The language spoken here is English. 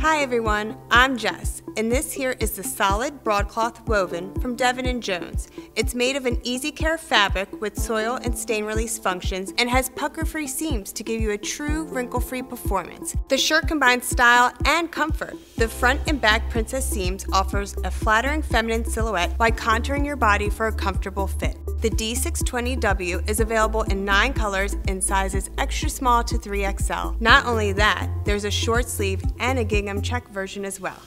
Hi everyone, I'm Jess, and this here is the solid broadcloth woven from Devon & Jones. It's made of an easy care fabric with soil and stain release functions and has pucker-free seams to give you a true wrinkle-free performance. The shirt combines style and comfort. The front and back princess seams offers a flattering feminine silhouette by contouring your body for a comfortable fit. The D620W is available in nine colors in sizes extra small to 3XL. Not only that, there's a short sleeve and a gingham check version as well.